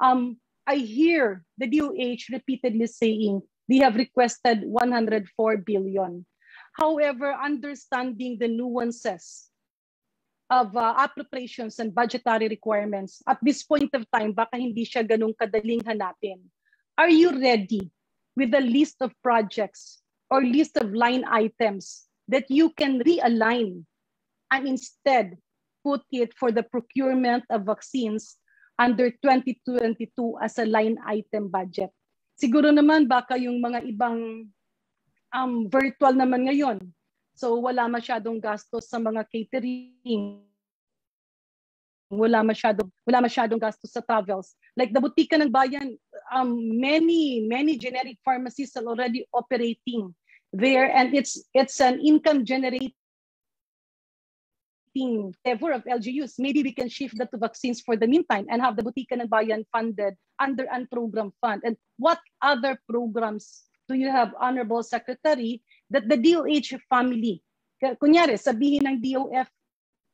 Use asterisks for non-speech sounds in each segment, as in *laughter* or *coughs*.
Um, I hear the DOH repeatedly saying they have requested 104 billion. However, understanding the nuances of uh, appropriations and budgetary requirements, at this point of time, baka hindi siya ganun kadaling hanapin. Are you ready with a list of projects or list of line items that you can realign and instead put it for the procurement of vaccines under 2022 as a line item budget. Siguro naman baka yung mga ibang um, virtual naman ngayon. So wala masyadong gastos sa mga catering. Wala masyadong wala masyadong gastos sa travels. Like the Butika ng Bayan, um, many many generic pharmacies are already operating there and it's it's an income generating ever of LGUs. Maybe we can shift that to vaccines for the meantime and have the Butika ng Bayan funded under an program fund. And what other programs do you have, Honorable Secretary, that the DOH family, kunyari, sabihin ng DOF,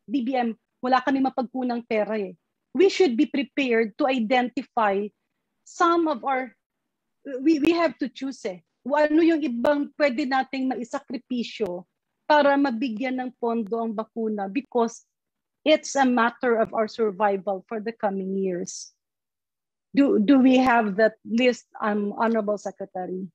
DBM, wala kami mapagkunang pera eh. We should be prepared to identify some of our, we, we have to choose eh. Ano yung ibang pwede nating maisakripisyo para mabigyan ng pondo ang bakuna because it's a matter of our survival for the coming years. Do, do we have that list, um, Honorable Secretary?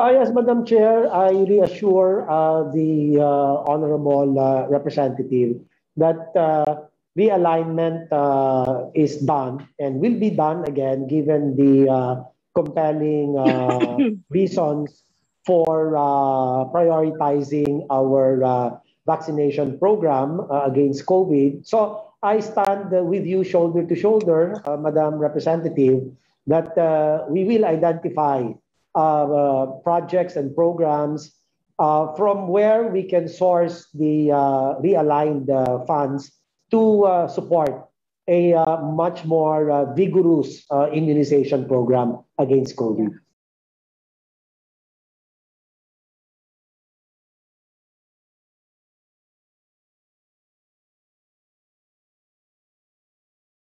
Uh, yes, Madam Chair, I reassure uh, the uh, Honorable uh, Representative that uh, realignment uh, is done and will be done again given the uh, compelling uh, *coughs* reasons for uh, prioritizing our uh, vaccination program uh, against COVID. So I stand with you shoulder to shoulder, uh, Madam Representative, that uh, we will identify uh, projects and programs from where we can source the realigned funds to support a much more vigorous immunization program against COVID.